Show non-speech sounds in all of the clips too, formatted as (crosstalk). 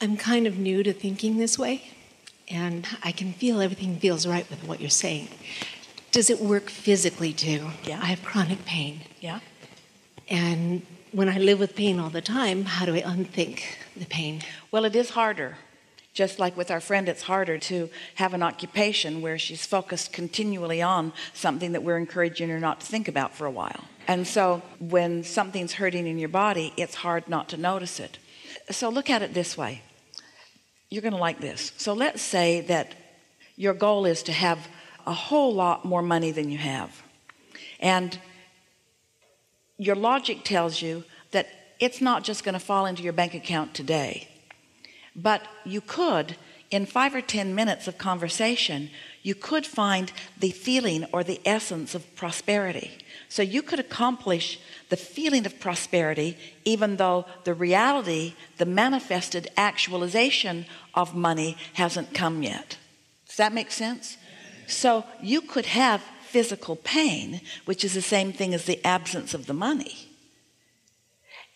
I'm kind of new to thinking this way, and I can feel everything feels right with what you're saying. Does it work physically too? Yeah. I have chronic pain. Yeah. And when I live with pain all the time, how do I unthink the pain? Well, it is harder. Just like with our friend, it's harder to have an occupation where she's focused continually on something that we're encouraging her not to think about for a while. And so when something's hurting in your body, it's hard not to notice it. So look at it this way. You're going to like this. So let's say that your goal is to have a whole lot more money than you have. And your logic tells you that it's not just going to fall into your bank account today. But you could, in five or 10 minutes of conversation, you could find the feeling or the essence of prosperity. So you could accomplish the feeling of prosperity, even though the reality, the manifested actualization of money hasn't come yet. Does that make sense? So you could have physical pain, which is the same thing as the absence of the money,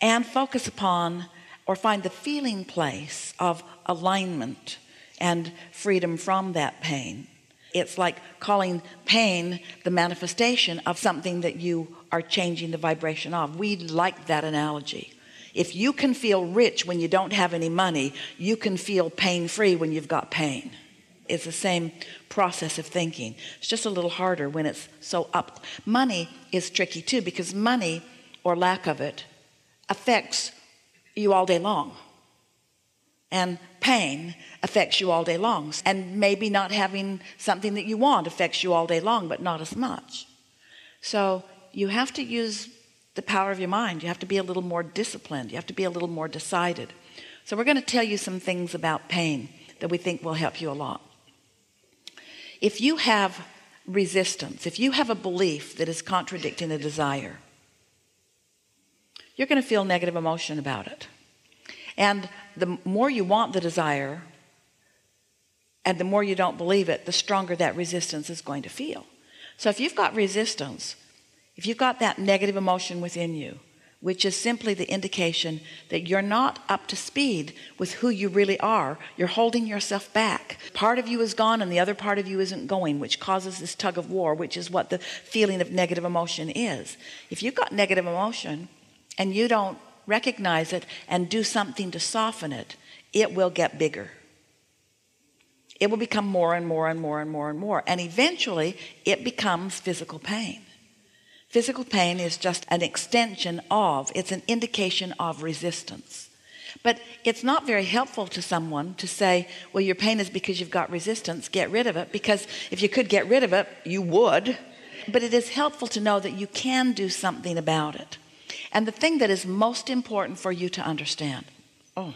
and focus upon or find the feeling place of alignment and freedom from that pain. It's like calling pain the manifestation of something that you are changing the vibration of. We like that analogy. If you can feel rich when you don't have any money, you can feel pain free when you've got pain. It's the same process of thinking. It's just a little harder when it's so up. Money is tricky too because money or lack of it affects you all day long. And pain affects you all day long. And maybe not having something that you want affects you all day long, but not as much. So you have to use the power of your mind. You have to be a little more disciplined. You have to be a little more decided. So we're going to tell you some things about pain that we think will help you a lot. If you have resistance, if you have a belief that is contradicting a desire, you're going to feel negative emotion about it. And the more you want the desire and the more you don't believe it, the stronger that resistance is going to feel. So if you've got resistance, if you've got that negative emotion within you, which is simply the indication that you're not up to speed with who you really are. You're holding yourself back. Part of you is gone and the other part of you isn't going, which causes this tug of war, which is what the feeling of negative emotion is. If you've got negative emotion and you don't recognize it and do something to soften it, it will get bigger. It will become more and more and more and more and more. And eventually it becomes physical pain. Physical pain is just an extension of, it's an indication of resistance. But it's not very helpful to someone to say, well, your pain is because you've got resistance, get rid of it. Because if you could get rid of it, you would. But it is helpful to know that you can do something about it. And the thing that is most important for you to understand oh,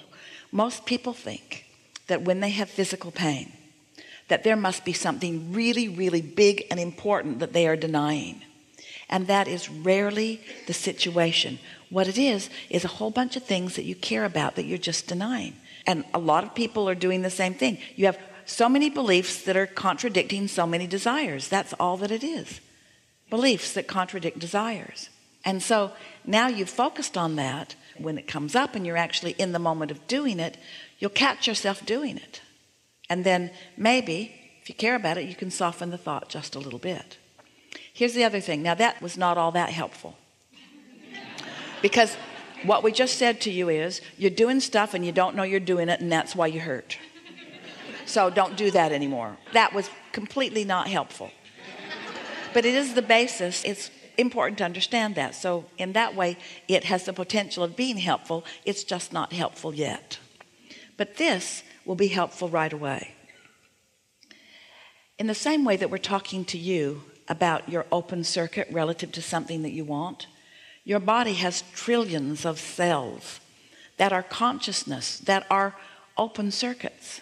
most people think that when they have physical pain, that there must be something really, really big and important that they are denying. And that is rarely the situation. What it is, is a whole bunch of things that you care about that you're just denying. And a lot of people are doing the same thing. You have so many beliefs that are contradicting so many desires. That's all that it is. Beliefs that contradict desires. And so now you've focused on that. When it comes up and you're actually in the moment of doing it, you'll catch yourself doing it. And then maybe, if you care about it, you can soften the thought just a little bit. Here's the other thing. Now, that was not all that helpful. Because what we just said to you is you're doing stuff and you don't know you're doing it, and that's why you hurt. So don't do that anymore. That was completely not helpful. But it is the basis. It's important to understand that. So, in that way, it has the potential of being helpful. It's just not helpful yet. But this will be helpful right away. In the same way that we're talking to you about your open circuit relative to something that you want. Your body has trillions of cells that are consciousness, that are open circuits.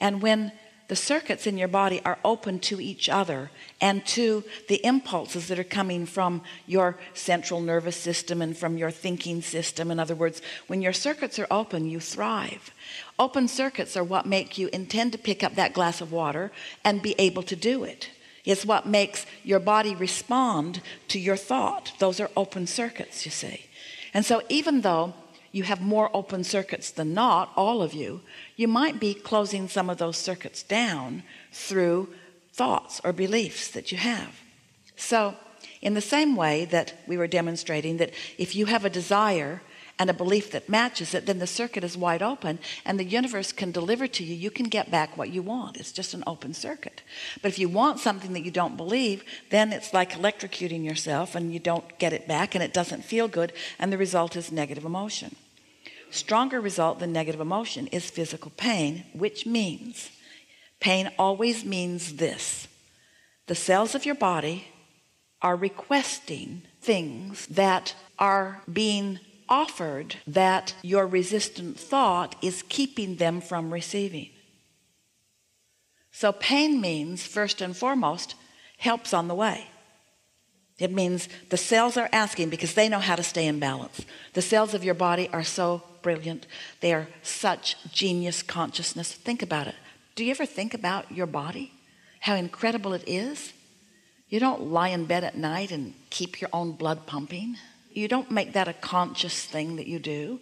And when the circuits in your body are open to each other and to the impulses that are coming from your central nervous system and from your thinking system. In other words, when your circuits are open, you thrive. Open circuits are what make you intend to pick up that glass of water and be able to do it. It's what makes your body respond to your thought. Those are open circuits, you see. And so, even though you have more open circuits than not, all of you, you might be closing some of those circuits down through thoughts or beliefs that you have. So, in the same way that we were demonstrating that if you have a desire and a belief that matches it, then the circuit is wide open and the universe can deliver to you. You can get back what you want. It's just an open circuit. But if you want something that you don't believe, then it's like electrocuting yourself and you don't get it back and it doesn't feel good. And the result is negative emotion. Stronger result than negative emotion is physical pain, which means pain always means this the cells of your body are requesting things that are being offered that your resistant thought is keeping them from receiving. So, pain means, first and foremost, helps on the way. It means the cells are asking because they know how to stay in balance. The cells of your body are so brilliant, they are such genius consciousness. Think about it. Do you ever think about your body? How incredible it is? You don't lie in bed at night and keep your own blood pumping you don't make that a conscious thing that you do.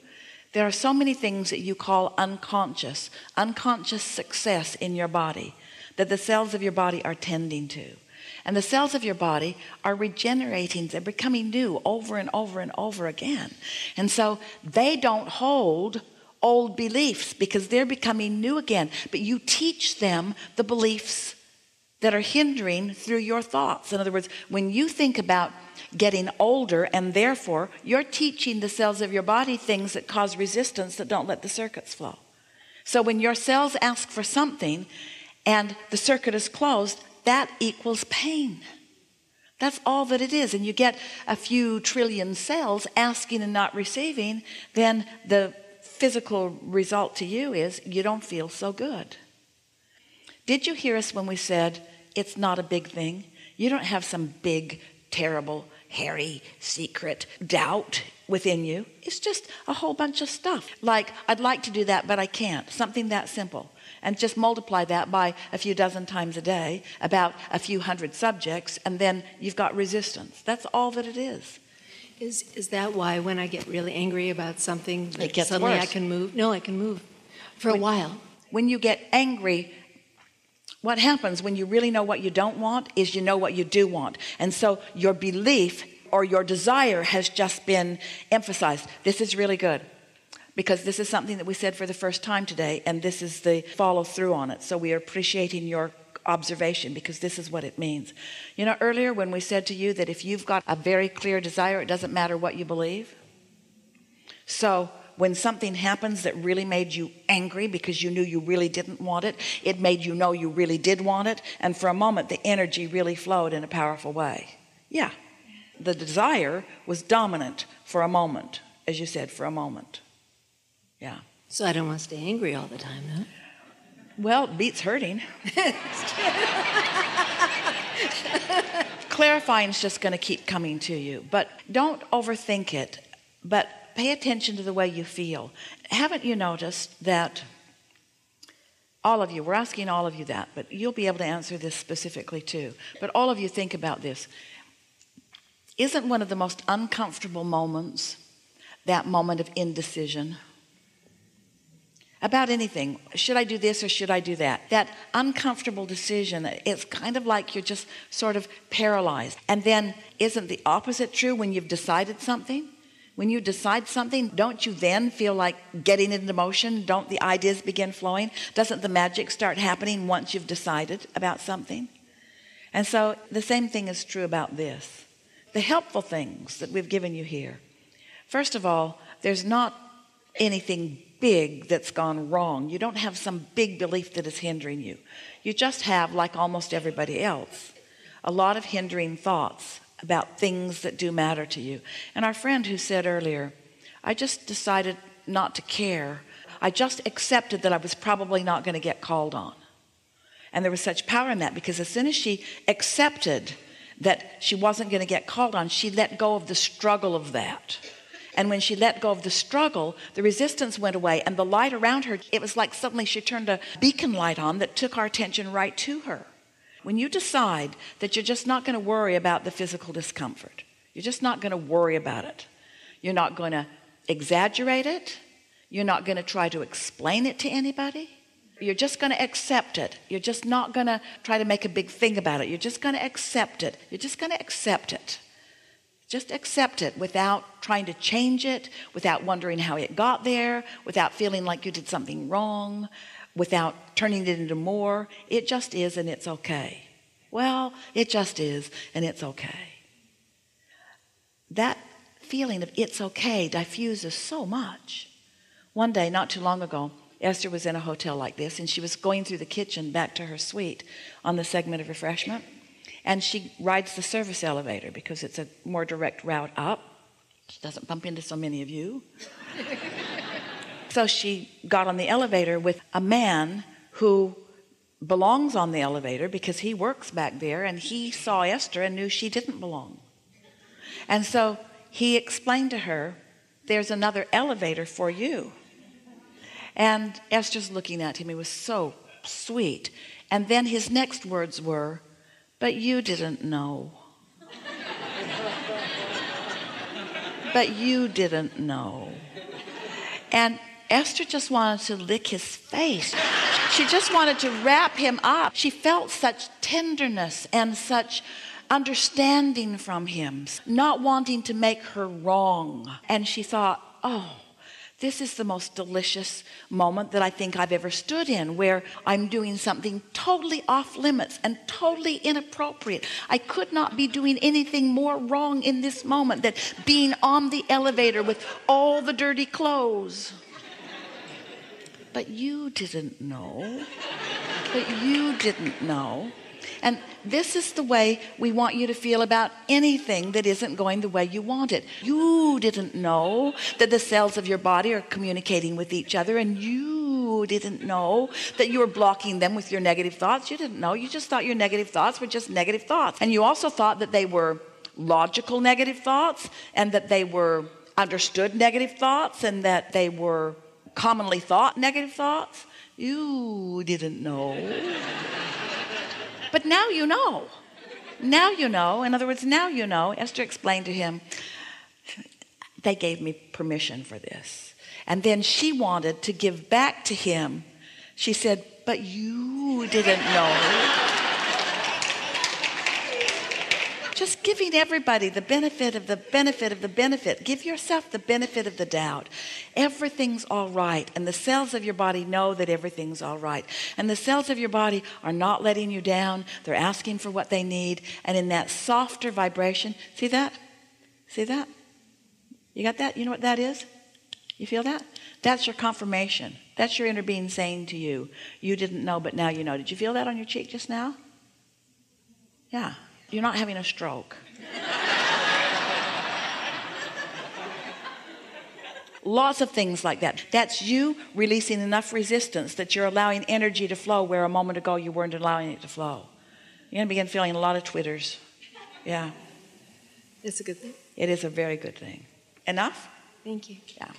There are so many things that you call unconscious, unconscious success in your body that the cells of your body are tending to. And the cells of your body are regenerating, they're becoming new over and over and over again. And so they don't hold old beliefs because they're becoming new again. But you teach them the beliefs that are hindering through your thoughts. In other words, when you think about getting older and therefore you're teaching the cells of your body things that cause resistance that don't let the circuits flow. So when your cells ask for something and the circuit is closed that equals pain. That's all that it is. And you get a few trillion cells asking and not receiving then the physical result to you is you don't feel so good. Did you hear us when we said it's not a big thing you don't have some big terrible hairy secret doubt within you. It's just a whole bunch of stuff. Like, I'd like to do that, but I can't. Something that simple. And just multiply that by a few dozen times a day, about a few hundred subjects, and then you've got resistance. That's all that it is. Is, is that why when I get really angry about something, it gets suddenly worse. I can move? No, I can move for when, a while. When you get angry, what happens when you really know what you don't want is you know what you do want. And so your belief or your desire has just been emphasized. This is really good because this is something that we said for the first time today, and this is the follow through on it. So we are appreciating your observation because this is what it means. You know, earlier when we said to you that if you've got a very clear desire, it doesn't matter what you believe. So when something happens that really made you angry because you knew you really didn't want it, it made you know you really did want it. And for a moment, the energy really flowed in a powerful way. Yeah. The desire was dominant for a moment, as you said, for a moment. Yeah. So I don't want to stay angry all the time, huh? Well, beats hurting. Clarifying is just going to keep coming to you, but don't overthink it. But pay attention to the way you feel. Haven't you noticed that all of you, we're asking all of you that, but you'll be able to answer this specifically too. But all of you think about this. Isn't one of the most uncomfortable moments that moment of indecision? About anything. Should I do this or should I do that? That uncomfortable decision, it's kind of like you're just sort of paralyzed. And then, isn't the opposite true when you've decided something? When you decide something, don't you then feel like getting into motion? Don't the ideas begin flowing? Doesn't the magic start happening once you've decided about something? And so the same thing is true about this. The helpful things that we've given you here. First of all, there's not anything big that's gone wrong. You don't have some big belief that is hindering you. You just have, like almost everybody else, a lot of hindering thoughts about things that do matter to you. And our friend who said earlier, I just decided not to care. I just accepted that I was probably not going to get called on. And there was such power in that because as soon as she accepted that she wasn't going to get called on, she let go of the struggle of that. And when she let go of the struggle, the resistance went away and the light around her, it was like suddenly she turned a beacon light on that took our attention right to her. When you decide that you're just not going to worry about the physical discomfort, you're just not going to worry about it. You're not going to exaggerate it. You're not going to try to explain it to anybody. You're just going to accept it. You're just not going to try to make a big thing about it. You're just going to accept it. You're just going to accept it. Just accept it without trying to change it, without wondering how it got there, without feeling like you did something wrong, without turning it into more. It just is and it's okay. Well, it just is and it's okay. That feeling of it's okay diffuses so much. One day, not too long ago, Esther was in a hotel like this and she was going through the kitchen back to her suite on the segment of refreshment. And she rides the service elevator because it's a more direct route up. She doesn't bump into so many of you. (laughs) so she got on the elevator with a man who belongs on the elevator because he works back there and he saw Esther and knew she didn't belong. And so he explained to her, There's another elevator for you. And Esther's looking at him. He was so sweet. And then his next words were, But you didn't know. (laughs) but you didn't know. And Esther just wanted to lick his face. She just wanted to wrap him up. She felt such tenderness and such understanding from him, not wanting to make her wrong. And she thought, oh, this is the most delicious moment that I think I've ever stood in where I'm doing something totally off limits and totally inappropriate. I could not be doing anything more wrong in this moment than being on the elevator with all the dirty clothes. But you didn't know. But you didn't know. And this is the way we want you to feel about anything that isn't going the way you want it. You didn't know that the cells of your body are communicating with each other, and you didn't know that you were blocking them with your negative thoughts. You didn't know. You just thought your negative thoughts were just negative thoughts. And you also thought that they were logical negative thoughts and that they were understood negative thoughts and that they were commonly thought negative thoughts. You didn't know. But now you know. Now you know. In other words, now you know. Esther explained to him, they gave me permission for this. And then she wanted to give back to him. She said, But you didn't know. Just giving everybody the benefit of the benefit of the benefit. Give yourself the benefit of the doubt. Everything's all right. And the cells of your body know that everything's all right. And the cells of your body are not letting you down. They're asking for what they need. And in that softer vibration, see that? See that? You got that? You know what that is? You feel that? That's your confirmation. That's your inner being saying to you, you didn't know, but now you know. Did you feel that on your cheek just now? Yeah. You're not having a stroke. Lots of things like that. That's you releasing enough resistance that you're allowing energy to flow where a moment ago you weren't allowing it to flow. You're going to begin feeling a lot of twitters. Yeah. It's a good thing. It is a very good thing. Enough? Thank you. Yeah.